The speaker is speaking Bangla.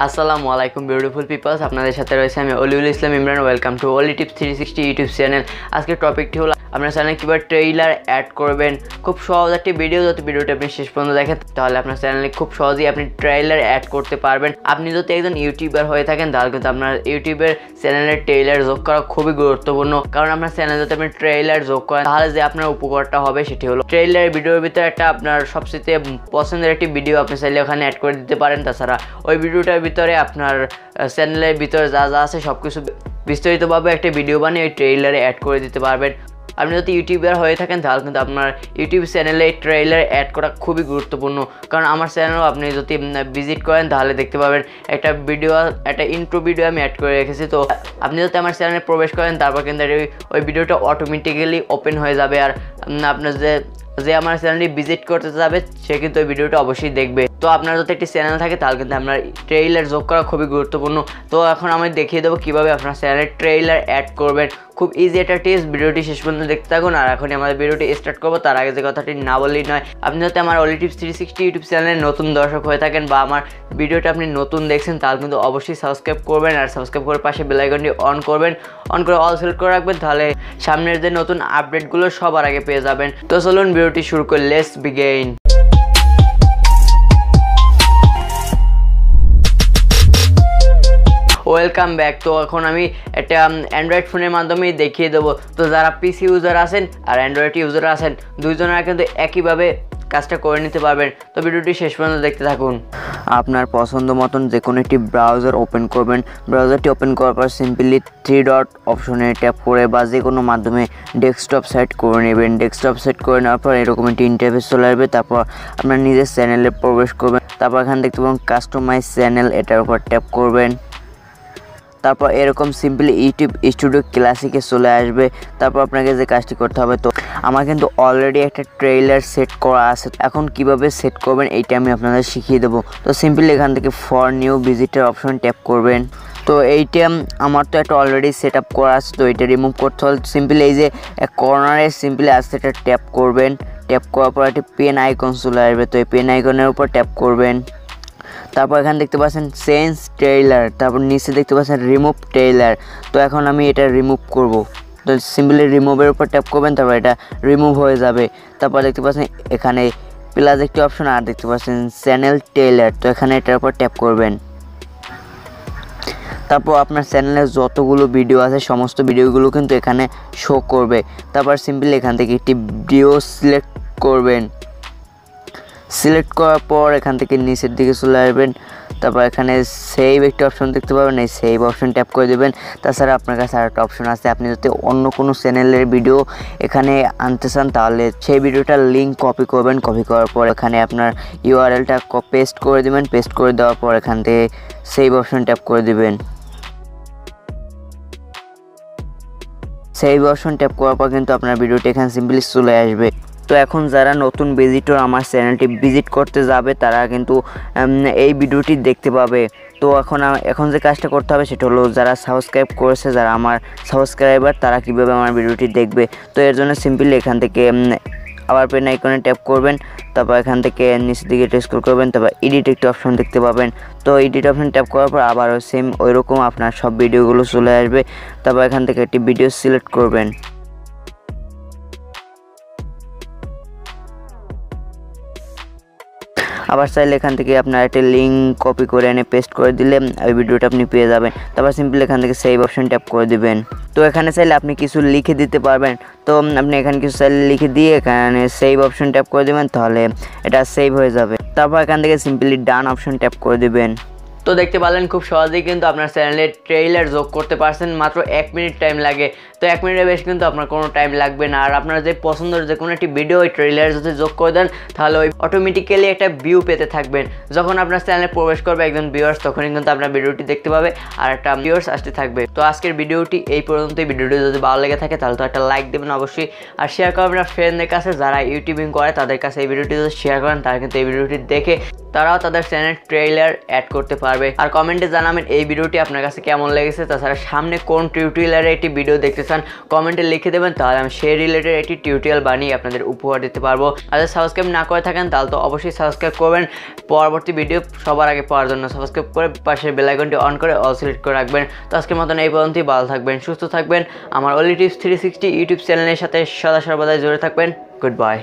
আসসালামু আলাইকুম বিউটিফুল পিপলস আপনাদের সাথে রয়েছে আমি Oliul Islam Imran. Welcome to Oli tips three sixty YouTube channel আজকের টপিকটি হলো আপনার চ্যানেলে কীভাবে ট্রেইলার অ্যাড করবেন, খুব সহজ একটি ভিডিও যদি ভিডিওটি আপনি শেষ পর্যন্ত দেখেন, তাহলে আপনার চ্যানেলে খুব সহজেই আপনি ট্রেইলার অ্যাড করতে পারবেন। আপনি যদি একজন ইউটিউবার হয়ে থাকেন, তাহলে কিন্তু আপনার ইউটিউবের চ্যানেলের ট্রেইলার যোগ করা খুবই গুরুত্বপূর্ণ। কারণ আপনার চ্যানেলে যদি আপনি ট্রেইলার যোগ করেন, তাহলে যে আপনার উপকারটা হবে সেটি হলো ট্রেইলার ভিডিওর ভিতরে একটা আপনার সবচেয়ে পছন্দের একটি ভিডিও আপনি চাইলে ওখানে অ্যাড করে দিতে পারেন। তাছাড়া ওই ভিডিওটার ভিতরে আপনার চ্যানেলের ভিতরে যা যা আছে সব কিছু বিস্তারিতভাবে একটা ভিডিও বানিয়ে ওই ট্রেইলারে অ্যাড করে দিতে পারবেন। আপনি যদি ইউটিউবার হয়ে থাকেন, তাহলে কিন্তু আপনার ইউটিউব চ্যানেলে ট্রেলার অ্যাড করা খুবই গুরুত্বপূর্ণ। কারণ আমার চ্যানেলও আপনি যদি ভিজিট করেন, তাহলে দেখতে পাবেন একটা ভিডিও একটা ইন্ট্রো ভিডিও আমি অ্যাড করে রেখেছি। তো আপনি যদি আমার চ্যানেলে প্রবেশ করেন, তারপর কিন্তু ওই ভিডিওটা অটোমেটিক্যালি ওপেন হয়ে যাবে। আর আপনার যে যে আমার চ্যানেলটি ভিজিট করতে যাবে সে কিন্তু ওই ভিডিওটা অবশ্যই দেখবে। তো আপনার যদি একটি চ্যানেল থাকে, তাহলে কিন্তু আপনার ট্রেইলার যোগ করা খুবই গুরুত্বপূর্ণ। তো এখন আমি দেখিয়ে দেবো কীভাবে আপনার চ্যানেলের ট্রেইলার অ্যাড করবেন। খুব ইজি একটা টেস্ট ভিডিওটি শেষ পর্যন্ত দেখতে থাকুন। আর এখনই আমাদের ভিডিওটি স্টার্ট করব, তার আগে যে কথাটি না বললেই নয়, আপনি যদি আমার অলি টিপস থ্রি সিক্সটি ইউটিউব চ্যানেলের নতুন দর্শক হয়ে থাকেন বা আমার ভিডিওটা আপনি নতুন দেখছেন, তাহলে কিন্তু অবশ্যই সাবস্ক্রাইব করবেন। আর সাবস্ক্রাইব করে পাশে বেলাইকনটি অন করবেন। অন করে অল সিলেক্ট করে রাখবেন, তাহলে সামনের যে নতুন আপডেটগুলো সবার আগে পেয়ে যাবেন। তো চলুন ভিডিওটি শুরু করে লেস বিগেইন ওয়েলকাম ব্যাক তো এখন আমি একটা অ্যান্ড্রয়েড ফোনের মাধ্যমে দেখিয়ে দেবো। তো যারা পিসি ইউজার আছেন আর অ্যান্ড্রয়েড ইউজার আছেন, দুইজনেরা কিন্তু একইভাবে কাজটা করে নিতে পারবেন। তো ভিডিওটি শেষ পর্যন্ত দেখতে থাকুন। আপনার পছন্দ মতন যে কোনো একটি ব্রাউজার ওপেন করবেন। ব্রাউজারটি ওপেন করার পর সিম্পলি থ্রি ডট অপশনে ট্যাপ করে বা যে কোনো মাধ্যমে ডেস্কটপ সেট করে নেবেন। ডেস্কটপ সেট করে নেওয়ার পর এরকম একটি ইন্টারফেস চলে আসবে। তারপর আপনার নিজের চ্যানেলে প্রবেশ করবেন। তারপর এখানে দেখতে পাবেন কাস্টমাইজ চ্যানেল এটার উপর ট্যাপ করবেন। তারপর এরকম সিম্পলি ইউটিউব স্টুডিও ক্লাসিকে চলে আসবে। তারপর আপনাকে যে কাজটি করতে হবে তো আমার কিন্তু অলরেডি একটা ট্রেইলার সেট করা আছে। এখন কীভাবে সেট করবেন এইটা আমি আপনাদের শিখিয়ে দেবো। তো সিম্পলি এখান থেকে for new visitor option tap করবেন। তো এইটা আমার তো একটা অলরেডি সেট আপ করা আছে, তো এটা রিমুভ করতে হলে সিম্পলি এই যে কর্নারে সিম্পলি আসতে এটা ট্যাপ করবেন। ট্যাপ করার পর একটি পেন আইকন চলে আসবে, তো এই পেন আইকনের উপর ট্যাপ করবেন। তারপর এখানে দেখতে পাচ্ছেন চেঞ্জ ট্রেইলার তারপর নিচে দেখতে পাচ্ছেন রিমুভ ট্রেইলার তো এখন আমি এটা রিমুভ করব। তো সিম্পলি রিমুভের উপর ট্যাপ করবেন, তারপর এটা রিমুভ হয়ে যাবে। তারপর দেখতে পাচ্ছেন এখানে প্লাস একটি অপশন আর দেখতে পাচ্ছেন চ্যানেল ট্রেইলার তো এখানে এটার উপর ট্যাপ করবেন। তারপর আপনার চ্যানেলে যতগুলো ভিডিও আছে, সমস্ত ভিডিওগুলো কিন্তু এখানে শো করবে। তারপর সিম্পলি এখান থেকে একটি ভিডিও সিলেক্ট করবেন। সিলেক্ট করার পর এখান থেকে নিচের দিকে চলে আসবেন। তারপর এখানে সেভ একটি অপশন দেখতে পাবেন। এই সেভ অপশন ট্যাপ করে দেবেন। তাছাড়া আপনার কাছে আর একটা অপশন আছে। আপনি যদি অন্য কোনো চ্যানেলের ভিডিও এখানে আনতে চান, তাহলে সেই ভিডিওটার লিঙ্ক কপি করবেন। কপি করার পর এখানে আপনার ইউআরএলটা পেস্ট করে দেবেন। পেস্ট করে দেওয়ার পর এখান থেকে সেভ অপশন ট্যাপ করে দেবেন। সেভ অপশন ট্যাপ করার পর কিন্তু আপনার ভিডিওটি এখানে সিম্পলি চলে আসবে। তো এখন যারা নতুন ভিজিটর আমার চ্যানেলটি ভিজিট করতে যাবে, তারা কিন্তু এই ভিডিওটি দেখতে পাবে। তো এখন এখন যে কাজটা করতে হবে সেটা হলো যারা সাবস্ক্রাইব করেছে, যারা আমার সাবস্ক্রাইবার তারা কীভাবে আমার ভিডিওটি দেখবে। তো এর জন্য সিম্পলি এখান থেকে আবার পেন আইকনে ট্যাপ করবেন, তারপর এখান থেকে নিচের দিকে স্ক্রল করবেন, তারপর এডিট একটি অপশন দেখতে পাবেন। তো এডিট অপশন ট্যাপ করার পর আবারও সেম ওইরকম আপনার সব ভিডিওগুলো চলে আসবে। তারপর এখান থেকে একটি ভিডিও সিলেক্ট করবেন। আবার চাইলে এখান থেকে আপনার একটা লিঙ্ক কপি করে এনে পেস্ট করে দিলে ওই ভিডিওটা আপনি পেয়ে যাবেন। তারপর সিম্পলি এখান থেকে সেভ অপশন ট্যাপ করে দিবেন। তো এখানে চাইলে আপনি কিছু লিখে দিতে পারবেন। তো আপনি এখানে কিছু চাইলে লিখে দিয়ে এখানে সেভ অপশন ট্যাপ করে দেবেন, তাহলে এটা সেভ হয়ে যাবে। তারপর এখান থেকে সিম্পলি ডান অপশন ট্যাপ করে দিবেন। তো দেখতে পারলেন খুব সহজেই কিন্তু আপনার চ্যানেলে ট্রেইলার যোগ করতে পারছেন। মাত্র এক মিনিট টাইম লাগে। তো এক মিনিটের বেশি কিন্তু আপনার কোনো টাইম লাগবে না। আর আপনার যে পছন্দের যে কোনো একটি ভিডিও ওই ট্রেইলার যদি যোগ করে দেন, তাহলে ওই অটোমেটিক্যালি একটা ভিউ পেতে থাকবেন। যখন আপনার চ্যানেলে প্রবেশ করবে একজন ভিউয়ার্স তখনই কিন্তু আপনার ভিডিওটি দেখতে পাবে আর একটা ভিউয়ার্স আসতে থাকবে। তো আজকের ভিডিওটি এই পর্যন্তই। ভিডিওটি যদি ভালো লেগে থাকে, তাহলে তো একটা লাইক দেবেন অবশ্যই। আর শেয়ার করবেন আপনার ফ্রেন্ডদের কাছে যারা ইউটিউবিং করে, তাদের কাছে এই ভিডিওটি যদি শেয়ার করেন, তারা কিন্তু এই ভিডিওটি দেখে তারাও তাদের চ্যানেল ট্রেইলার অ্যাড করতে পারবে। আর কমেন্টে জানাবেন এই ভিডিওটি আপনার কাছে কেমন লেগেছে। তাছাড়া সামনে কোন টিউটোরিয়ালের একটি ভিডিও দেখতে চান কমেন্টে লিখে দেবেন, তাহলে আমি সেই রিলেটেড একটি টিউটোরিয়াল বানিয়ে আপনাদের উপহার দিতে পারব। আর সাবস্ক্রাইব না করে থাকেন, তাহলে তো অবশ্যই সাবস্ক্রাইব করবেন। পরবর্তী ভিডিও সবার আগে পাওয়ার জন্য সাবস্ক্রাইব করে পাশের বেলাইকনটি অন করে অল সিলেক্ট করে রাখবেন। তো আজকের মতন এই পর্যন্তই, ভালো থাকবেন, সুস্থ থাকবেন। আমার অলি টিপস থ্রি সিক্সটি ইউটিউব চ্যানেলের সাথে সদা সর্বদাই জুড়ে থাকবেন। Good bye